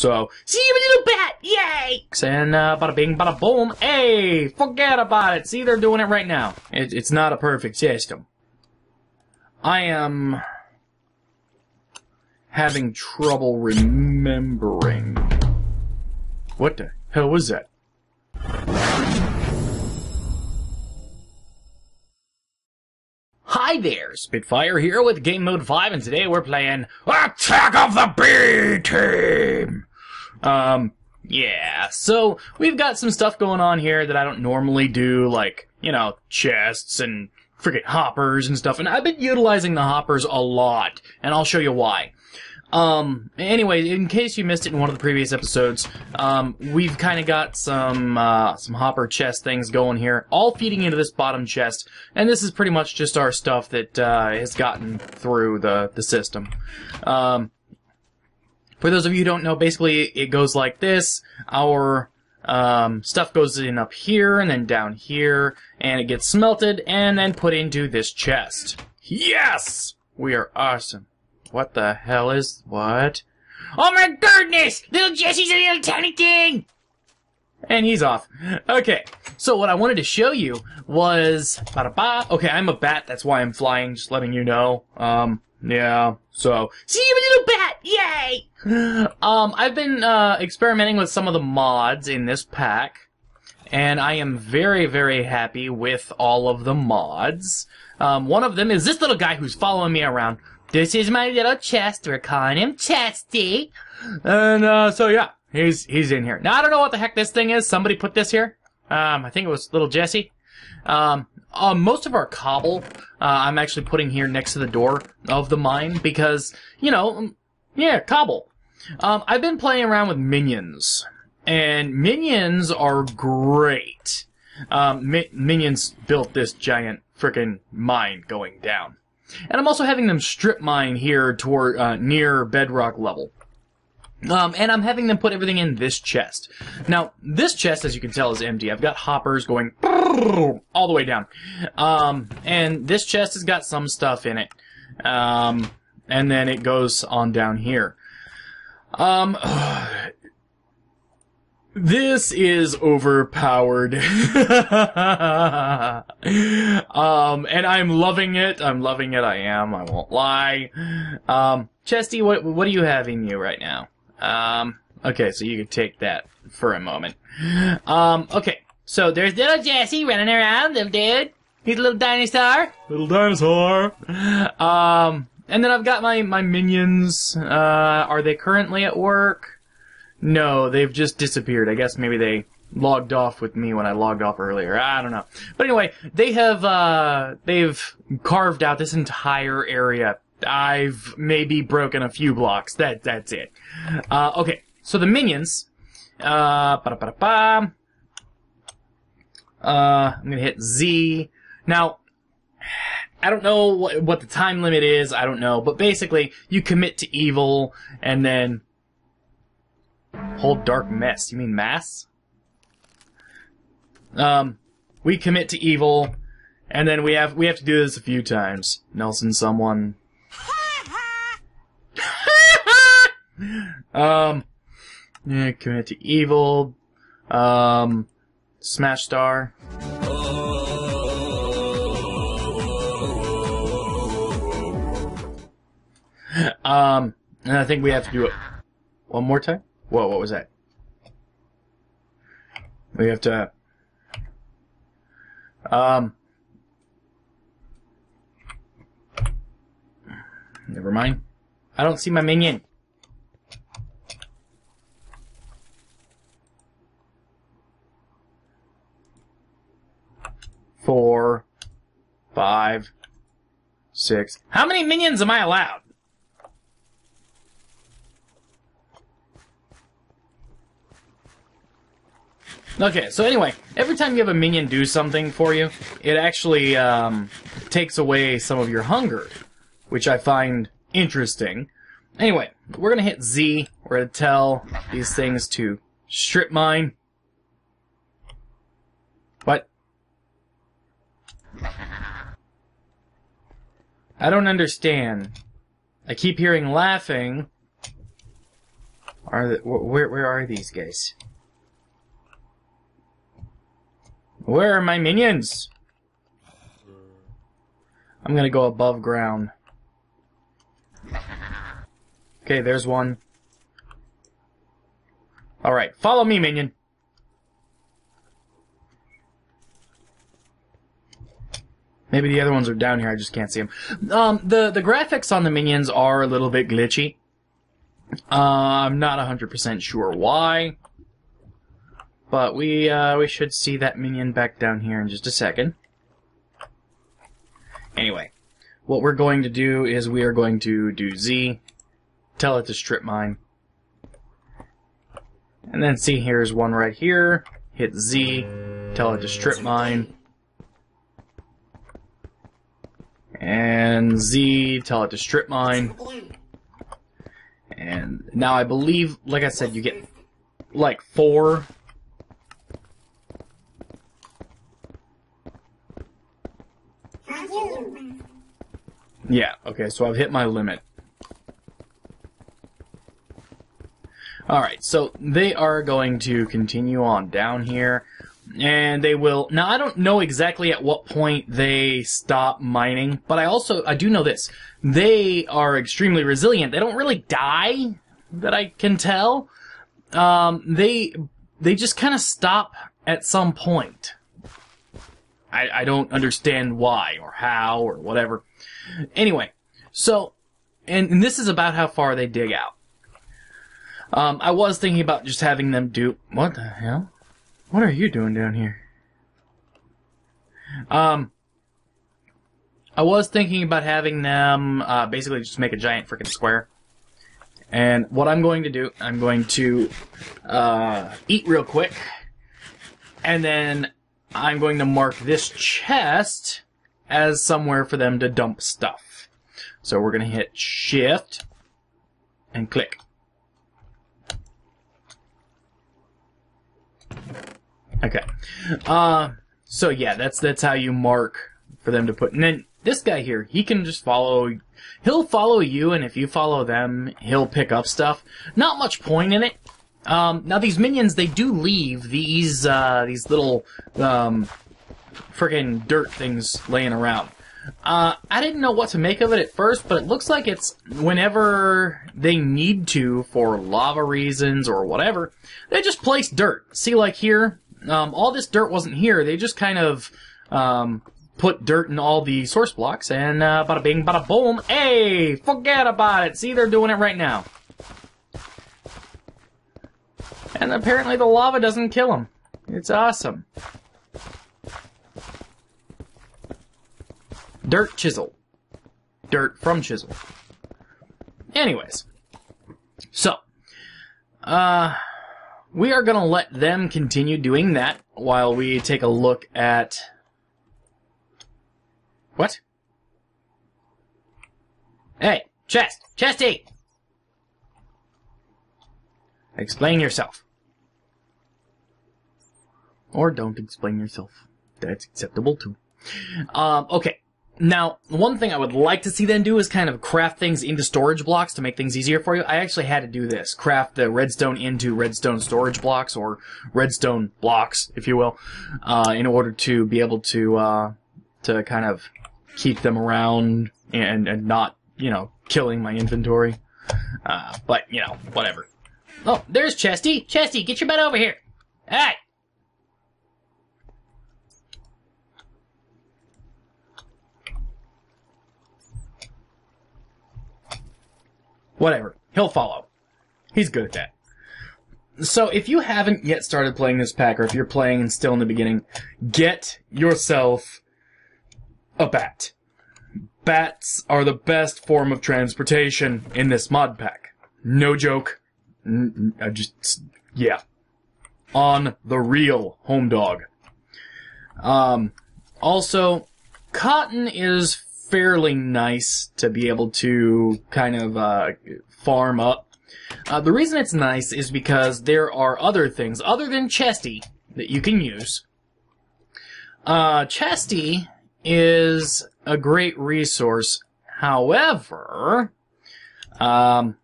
So, see you, little bat! Yay! And uh, bada bing, bada boom. Hey, forget about it. See, they're doing it right now. It, it's not a perfect system. I am having trouble remembering. What the hell was that? Hi there, Spitfire here with Game Mode 5, and today we're playing Attack of the B Team! Um, yeah, so we've got some stuff going on here that I don't normally do, like, you know, chests and freaking hoppers and stuff, and I've been utilizing the hoppers a lot, and I'll show you why. Um, anyway, in case you missed it in one of the previous episodes, um, we've kind of got some, uh, some hopper chest things going here, all feeding into this bottom chest, and this is pretty much just our stuff that, uh, has gotten through the, the system. Um, for those of you who don't know, basically it goes like this, our, um, stuff goes in up here, and then down here, and it gets smelted, and then put into this chest. Yes! We are awesome. What the hell is what? Oh my goodness! Little Jesse's a little tiny thing! And he's off. Okay, so what I wanted to show you was ba-da-ba. Okay, I'm a bat, that's why I'm flying, just letting you know. Um, yeah, so see you little bat! Yay! Um, I've been uh experimenting with some of the mods in this pack. And I am very, very happy with all of the mods. Um, one of them is this little guy who's following me around. This is my little chest. We're calling him Chesty. And, uh, so yeah, he's, he's in here. Now, I don't know what the heck this thing is. Somebody put this here. Um, I think it was little Jesse. Um, uh, most of our cobble, uh, I'm actually putting here next to the door of the mine because, you know, yeah, cobble. Um, I've been playing around with minions. And minions are great. Um, mi minions built this giant frickin' mine going down. And I'm also having them strip mine here toward uh, near bedrock level. Um, and I'm having them put everything in this chest. Now, this chest, as you can tell, is empty. I've got hoppers going all the way down. Um, and this chest has got some stuff in it. Um, and then it goes on down here. Um, this is overpowered. um, and I'm loving it. I'm loving it. I am. I won't lie. Um, Chesty, what what do you have in you right now? Um, okay, so you can take that for a moment. Um, okay, so there's little Jesse running around, little dude. He's a little dinosaur. Little dinosaur. Um, and then I've got my my minions. Uh, are they currently at work? No, they've just disappeared. I guess maybe they logged off with me when I logged off earlier. I don't know. But anyway, they have uh they've carved out this entire area. I've maybe broken a few blocks. That that's it. Uh okay. So the minions uh. Uh I'm to hit Z. Now I don't know what, what the time limit is. I don't know, but basically you commit to evil and then Whole dark mess. You mean mass? Um, we commit to evil, and then we have we have to do this a few times. Nelson, someone. Um, yeah, commit to evil. Um, smash star. Um, and I think we have to do it one more time. Whoa, what was that? We have to... Um... Never mind. I don't see my minion. Four, five, six. How many minions am I allowed? Okay, so anyway, every time you have a minion do something for you, it actually um, takes away some of your hunger, which I find interesting. Anyway, we're gonna hit Z. We're gonna tell these things to strip mine. What? I don't understand. I keep hearing laughing. Are the, wh- where where are these guys? Where are my minions? I'm gonna go above ground. Okay, there's one. Alright, follow me, minion. Maybe the other ones are down here, I just can't see them. Um, the, the graphics on the minions are a little bit glitchy. Uh, I'm not 100% sure why. But we, uh, we should see that minion back down here in just a second. Anyway, what we're going to do is we are going to do Z, tell it to strip mine. And then see here's one right here, hit Z, tell it to strip mine. And Z, tell it to strip mine. And now I believe, like I said, you get like four. Yeah, okay, so I've hit my limit. Alright, so they are going to continue on down here. And they will, now I don't know exactly at what point they stop mining, but I also, I do know this. They are extremely resilient. They don't really die, that I can tell. Um, they, they just kind of stop at some point. I, I don't understand why, or how, or whatever. Anyway, so, and, and this is about how far they dig out. Um, I was thinking about just having them do, what the hell? What are you doing down here? Um, I was thinking about having them uh, basically just make a giant freaking square. And what I'm going to do, I'm going to uh, eat real quick, and then I'm going to mark this chest as somewhere for them to dump stuff. So we're going to hit Shift and click. Okay. Uh, so yeah, that's that's how you mark for them to put. And then this guy here, he can just follow. He'll follow you, and if you follow them, he'll pick up stuff. Not much point in it. Um, now these minions, they do leave these uh, these little um, friggin' dirt things laying around. Uh, I didn't know what to make of it at first, but it looks like it's whenever they need to for lava reasons or whatever, they just place dirt. See, like here, um, all this dirt wasn't here. They just kind of um, put dirt in all the source blocks, and uh, bada bing, bada boom. Hey, forget about it. See, they're doing it right now. And apparently the lava doesn't kill them. It's awesome. Dirt chisel. Dirt from chisel. Anyways. So. Uh, we are gonna let them continue doing that while we take a look at... What? Hey, Chest! Chesty! Explain yourself. Or don't explain yourself. That's acceptable too. Um, okay. Now, one thing I would like to see them do is kind of craft things into storage blocks to make things easier for you. I actually had to do this. Craft the redstone into redstone storage blocks, or redstone blocks, if you will, uh, in order to be able to, uh, to kind of keep them around and, and not, you know, killing my inventory. Uh, but, you know, whatever. Oh, there's Chesty! Chesty, get your butt over here! Hey! Whatever. He'll follow. He's good at that. So if you haven't yet started playing this pack, or if you're playing and still in the beginning, get yourself a bat. Bats are the best form of transportation in this mod pack. No joke. I just, yeah. On the real home dog. Um, also, cotton is fairly nice to be able to kind of uh, farm up. Uh, the reason it's nice is because there are other things other than Chesty that you can use. Uh, Chesty is a great resource. However, um,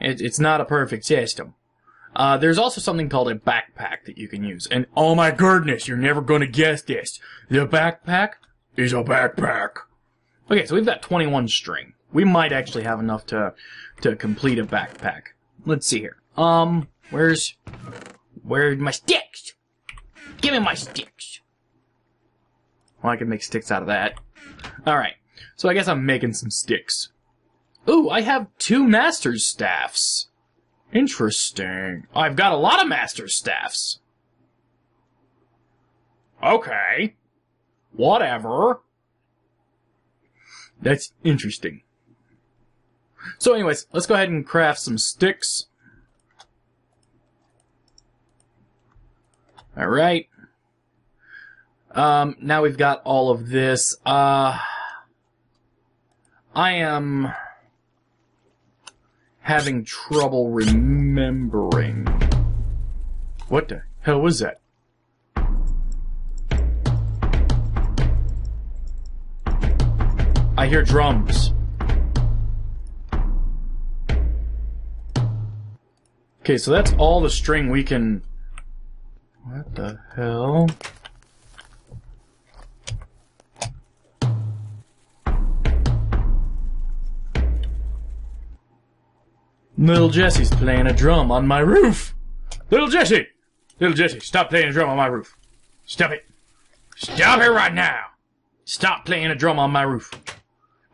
It, it's not a perfect system. Uh, there's also something called a backpack that you can use. And oh my goodness, you're never gonna guess this. The backpack is a backpack. Okay, so we've got 21 string. We might actually have enough to, to complete a backpack. Let's see here. Um, where's, where's my sticks? Give me my sticks. Well, I can make sticks out of that. Alright, so I guess I'm making some sticks. Ooh, I have two master's staffs. Interesting. I've got a lot of master's staffs. Okay. Whatever. That's interesting. So anyways, let's go ahead and craft some sticks. Alright. Um, now we've got all of this. Uh, I am having trouble remembering. What the hell was that? I hear drums. Okay, so that's all the string we can... What the hell? Little Jesse's playing a drum on my roof. Little Jesse! Little Jesse, stop playing a drum on my roof. Stop it. Stop it right now. Stop playing a drum on my roof.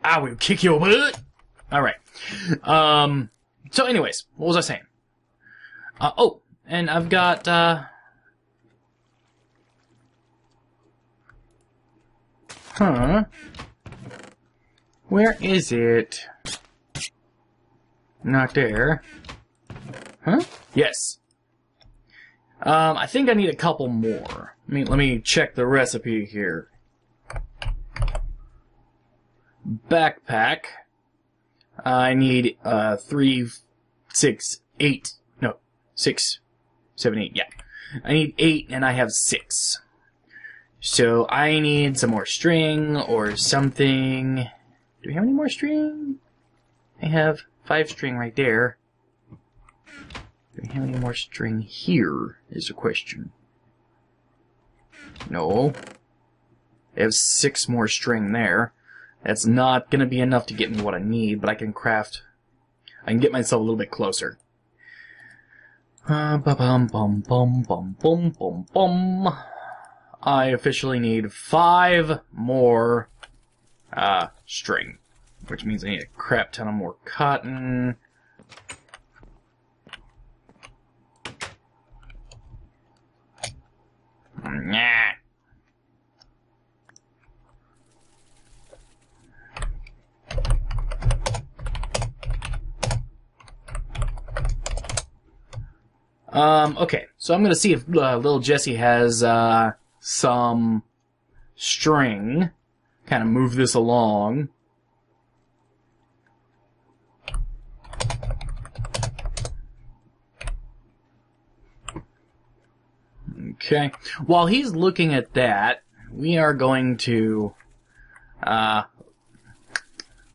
I will kick your butt. Alright. Um, so anyways, what was I saying? Uh, oh, and I've got, uh... Huh? Where is it? Not there. Huh? Yes. Um, I think I need a couple more. I mean, let me check the recipe here. Backpack. I need, uh, three, six, eight, no, six, seven, eight, yeah. I need eight, and I have six. So I need some more string, or something. Do we have any more string? I have five string right there. Do we have any more string here, is the question. No. I have six more string there. That's not gonna be enough to get me what I need, but I can craft... I can get myself a little bit closer. Uh, bum bum bum bum bum bum bum. I officially need five more uh, string which means I need a crap ton of more cotton. Um, okay, so I'm gonna see if uh, little Jesse has uh, some string. Kind of move this along. Okay. While he's looking at that, we are going to, uh,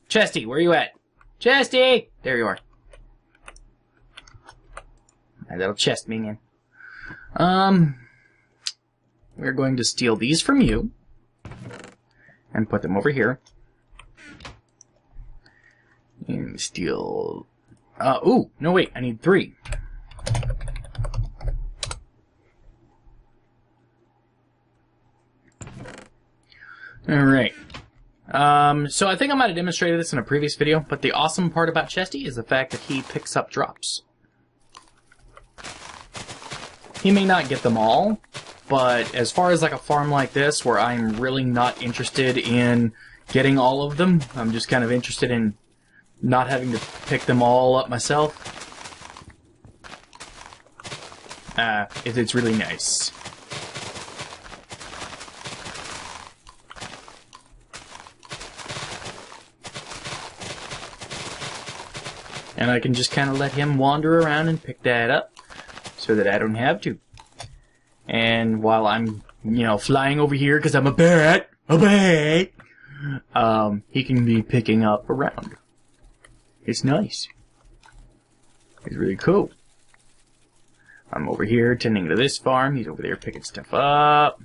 Chesty, where are you at? Chesty! There you are. My little chest minion. Um, we're going to steal these from you and put them over here. And steal, uh, ooh, no wait, I need three. Alright. Um, so I think I might have demonstrated this in a previous video, but the awesome part about Chesty is the fact that he picks up drops. He may not get them all, but as far as like a farm like this, where I'm really not interested in getting all of them, I'm just kind of interested in not having to pick them all up myself. Uh, it, it's really nice. And I can just kind of let him wander around and pick that up so that I don't have to. And while I'm, you know, flying over here because I'm a bat, a bat, um, he can be picking up around. It's nice. He's really cool. I'm over here tending to this farm. He's over there picking stuff up.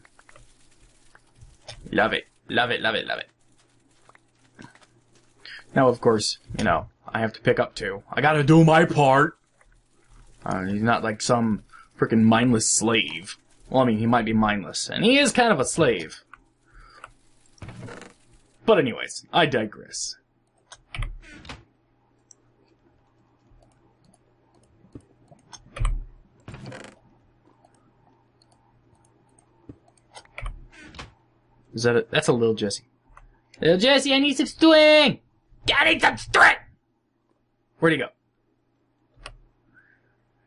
Love it. Love it, love it, love it. Now, of course, you know, I have to pick up too. I gotta do my part. Uh, he's not like some freaking mindless slave. Well, I mean, he might be mindless, and he is kind of a slave. But anyways, I digress. Is that a, that's a little Jesse. Little Jesse, I need some string! Need some string! Where'd he go?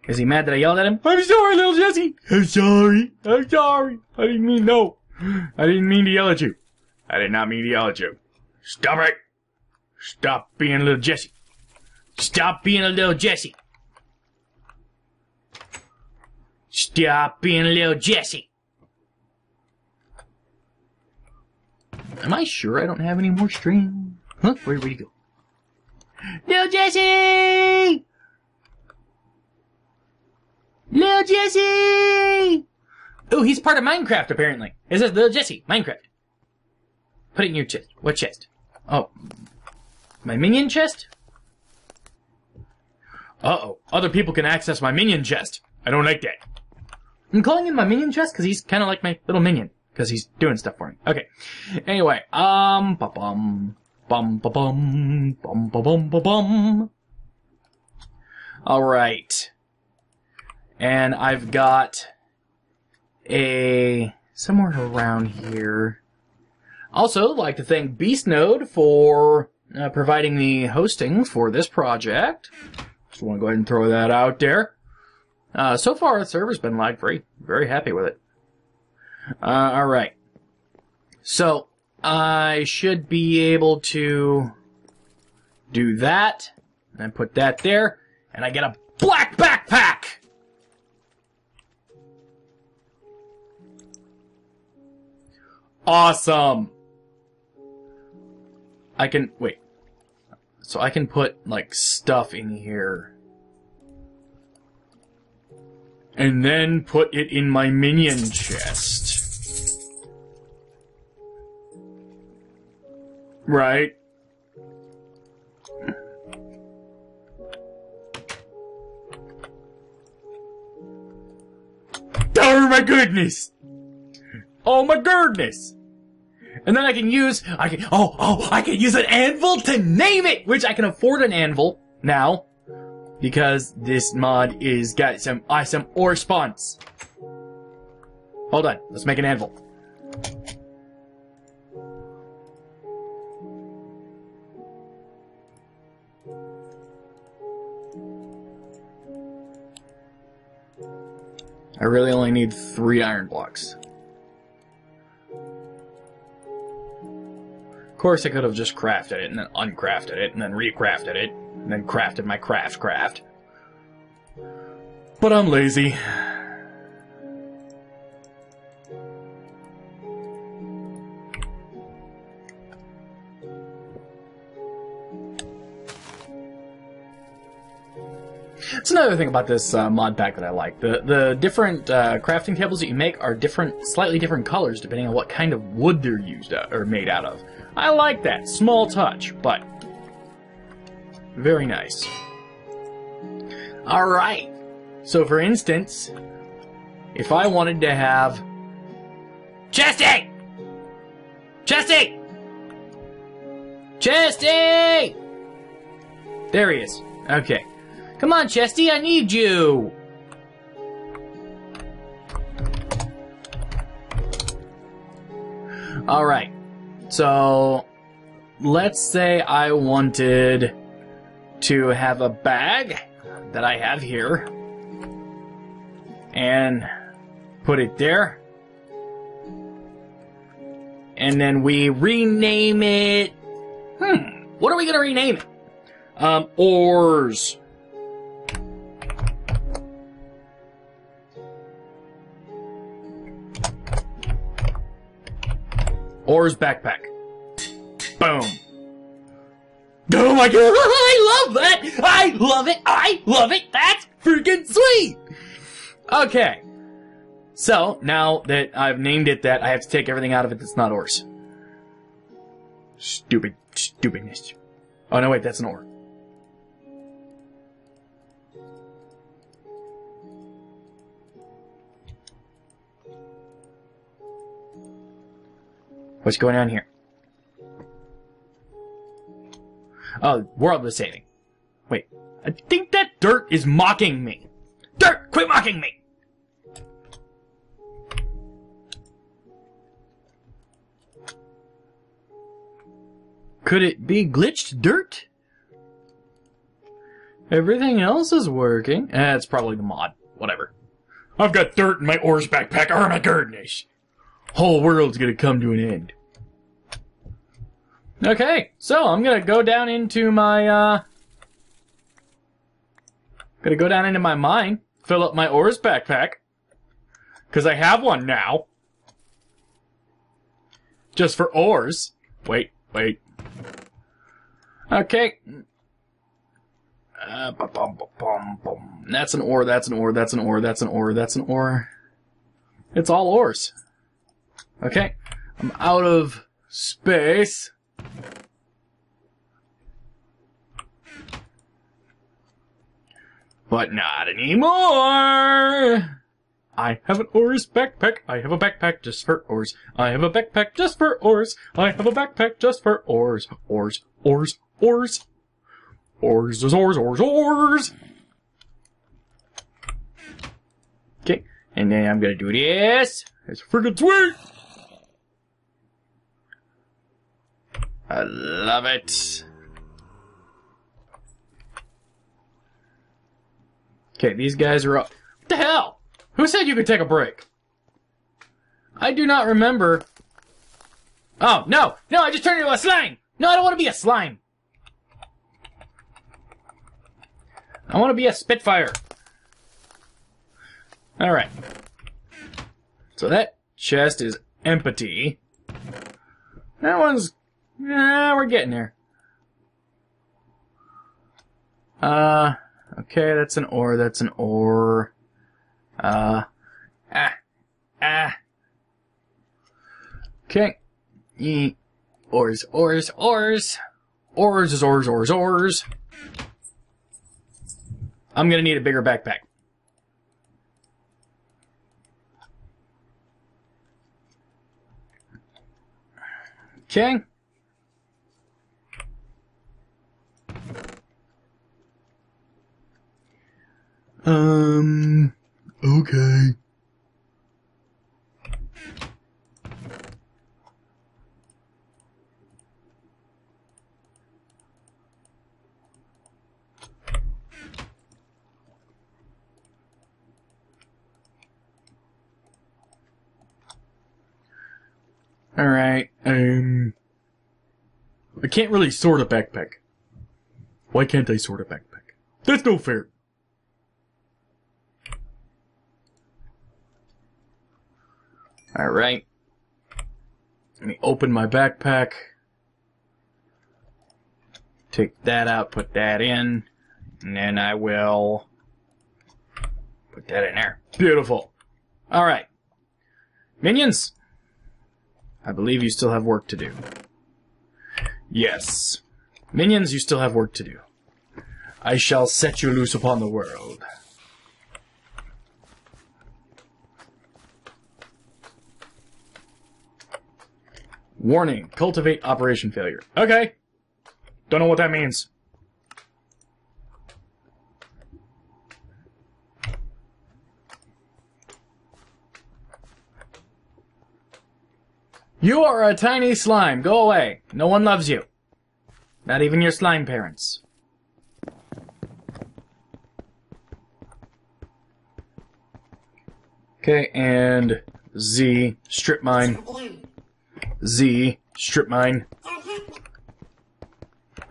Is he mad that I yelled at him? I'm sorry, little Jesse! I'm sorry! I'm sorry! I didn't mean no! I didn't mean to yell at you. I did not mean to yell at you. Stop it! Stop being a little Jesse. Stop being a little Jesse. Stop being a little Jesse. Am I sure I don't have any more string? Huh? Where did he go? Little Jesse! Little Jesse! Oh, he's part of Minecraft, apparently. Is this Little Jesse? Minecraft. Put it in your chest. What chest? Oh. My minion chest? Uh-oh. Other people can access my minion chest. I don't like that. I'm calling him my minion chest because he's kind of like my little minion. Because he's doing stuff for me. Okay. Anyway, um, ba bum, bum, ba bum, bum, ba bum, ba bum. Alright. And I've got a, somewhere around here. Also, like to thank BeastNode for uh, providing the hosting for this project. Just want to go ahead and throw that out there. Uh, so far, the server's been lag free. Very happy with it. Uh, alright. So, I should be able to do that, and put that there, and I get a black backpack! Awesome! I can, wait. So I can put, like, stuff in here. And then put it in my minion chest. Right? Oh my goodness! Oh my goodness! And then I can use, I can, oh, oh, I can use an anvil to name it! Which I can afford an anvil now. Because this mod is got some awesome ore spawns. Hold on, let's make an anvil. I really only need three iron blocks. Of course, I could have just crafted it and then uncrafted it and then recrafted it and then crafted my craft craft. But I'm lazy. That's another thing about this uh, mod pack that I like. The the different uh, crafting tables that you make are different, slightly different colors depending on what kind of wood they're used uh, or made out of. I like that. Small touch, but very nice. Alright. So for instance, if I wanted to have Chesty! Chesty! Chesty! There he is. Okay. Come on, Chesty, I need you! Alright. So, let's say I wanted to have a bag that I have here and put it there. And then we rename it. Hmm, what are we gonna rename it? Um, ores. Ores backpack. Boom. Oh my god, I love that! I love it! I love it! That's freaking sweet! Okay. So, now that I've named it that, I have to take everything out of it that's not ores. Stupid, stupidness. Oh no, wait, that's an ore. What's going on here? Oh, world was saving. Wait, I think that dirt is mocking me. Dirt, quit mocking me! Could it be glitched dirt? Everything else is working. Eh, it's probably the mod. Whatever. I've got dirt in my ores backpack. Oh my goodness. Whole world's gonna come to an end. Okay, so I'm gonna go down into my, uh... Gonna go down into my mine, fill up my ores backpack. Cause I have one now. Just for ores. Wait, wait. Okay. Uh, bum, bum, bum. That's an ore, that's an ore, that's an ore, that's an ore, that's an ore. It's all ores. Okay. I'm out of space. But not anymore! I have an ores backpack. I have a backpack just for ores. I have a backpack just for ores. I have a backpack just for ores. Ores, ores, ores. Ores, ores, ores, ores, ores. Okay, and then I'm gonna do this. It's freaking sweet! I love it. Okay, these guys are up. What the hell? Who said you could take a break? I do not remember. Oh, no! No, I just turned into a slime! No, I don't want to be a slime! I want to be a Spitfire. Alright. So that chest is empty. That one's... Nah, we're getting there. Uh, okay, that's an ore, that's an ore. Uh, ah, ah. Okay. E, ores, ores, ores. Ores is ores, ores, ores. I'm gonna need a bigger backpack. Okay. Um, okay. Alright, um... I can't really sort a backpack. Why can't I sort a backpack? That's no fair. Alright. Let me open my backpack. Take that out, put that in, and then I will put that in there. Beautiful. Alright. Minions! I believe you still have work to do. Yes. Minions, you still have work to do. I shall set you loose upon the world. Warning, cultivate operation failure. Okay. Don't know what that means. You are a tiny slime. Go away. No one loves you. Not even your slime parents. Okay, and Z, strip mine. Z, strip mine.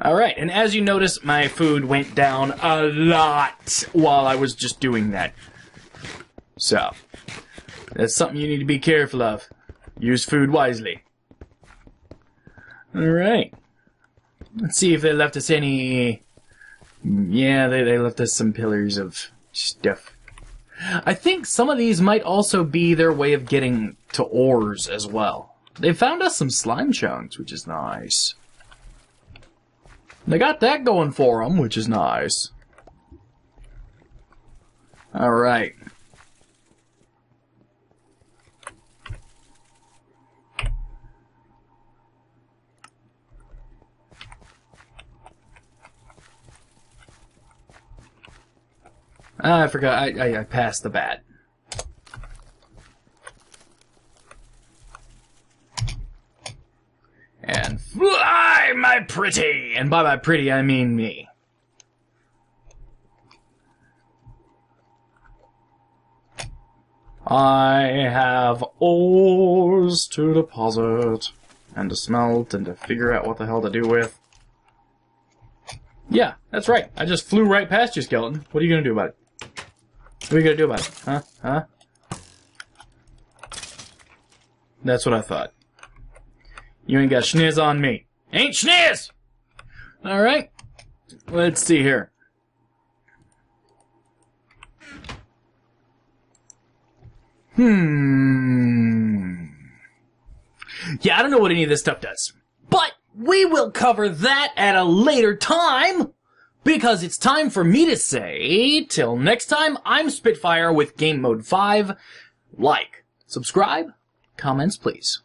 Alright, and as you notice, my food went down a lot while I was just doing that. So, that's something you need to be careful of. Use food wisely. Alright. Let's see if they left us any. Yeah, they, they left us some pillars of stuff. I think some of these might also be their way of getting to ores as well. They found us some slime chunks, which is nice. They got that going for them, which is nice. Alright. Ah, I forgot. I, I, I passed the bat. And fly, my pretty! And by my pretty, I mean me. I have ores to deposit and to smelt and to figure out what the hell to do with. Yeah, that's right. I just flew right past you, skeleton. What are you gonna do about it? What are you gonna do about it? Huh? Huh? That's what I thought. You ain't got schniz on me. Ain't schniz! Alright. Let's see here. Hmm. Yeah, I don't know what any of this stuff does. But we will cover that at a later time! Because it's time for me to say, till next time, I'm Spitfire with Game Mode 5. Like, subscribe, comments please.